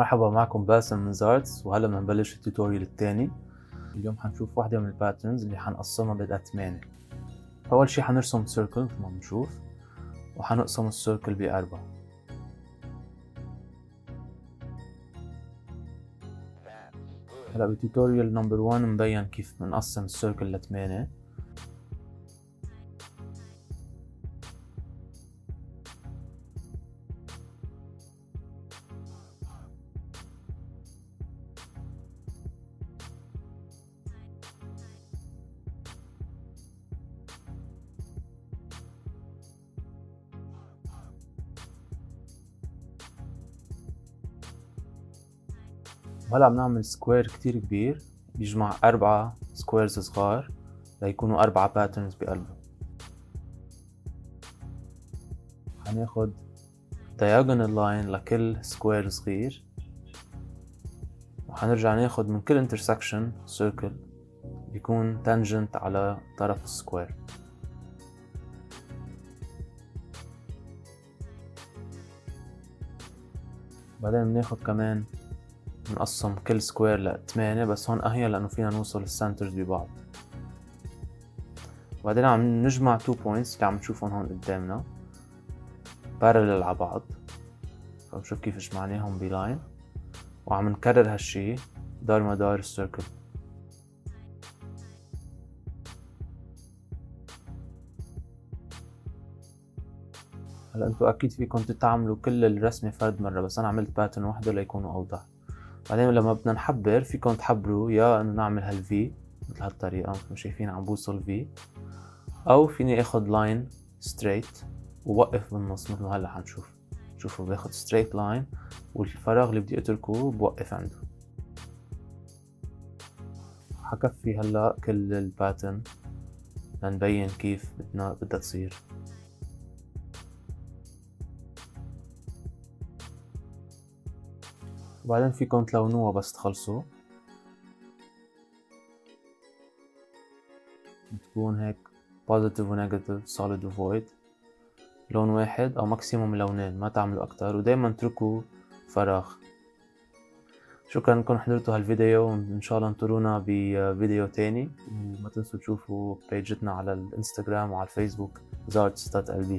مرحبا معكم باسم من زارتس وهلا بنبلش ال tutorial الثاني. اليوم حنشوف واحدة من ال patterns اللي حنقسمها بدها 8 أول شي حنرسم circle مثل ما بنشوف وحنقسم ال circle بأربعة. هلا ب tutorial number 1 مبين كيف بنقسم السيركل لثمانية. وهلا عم نعمل square كتير كبير بيجمع أربعة squares صغار ليكونوا أربعة patterns بقلبه. حناخد diagonal line لكل square صغير وحنرجع ناخد من كل intersection circle بيكون tangent على طرف ال square بعدين بناخد كمان نقسم كل square لثمانية بس هون أهين لأنه فينا نوصل ال centers ببعض. بعدين عم نجمع two points اللي عم نشوفهم هون قدامنا parallel على بعض. فبشوف كيف جمعناهم ب line وعم نكرر هالشي دار مدار ال circle هلا انتو أكيد فيكم تتعملوا كل الرسمة فرد مرة بس أنا عملت pattern وحده ليكونوا أوضح. بعدين لما بدنا نحبر فيكم تحبروا يا إنه نعمل هال V مثل هالطريقة مثل ما شايفين عم بوصل V. أو فيني اخد line straight ووقف بالنص مثل ما هلا حنشوف. شوفوا باخد straight line والفراغ اللي بدي أتركه بوقف عنده. حكفي هلا كل ال pattern لنبين كيف بدنا بدها تصير. وبعدين فيكم تلونوها بس تخلصوا بتكون هيك positive و negative solid و void. لون واحد أو ماكسيموم لونين ما تعملوا أكتر. ودايما اتركوا فراغ. شكرا إنكم حضرتوا هالفيديو وإن شاء الله انطرونا بفيديو تاني. وما تنسوا تشوفوا بيجتنا على الإنستغرام وعلى الفيسبوك زارتس.lb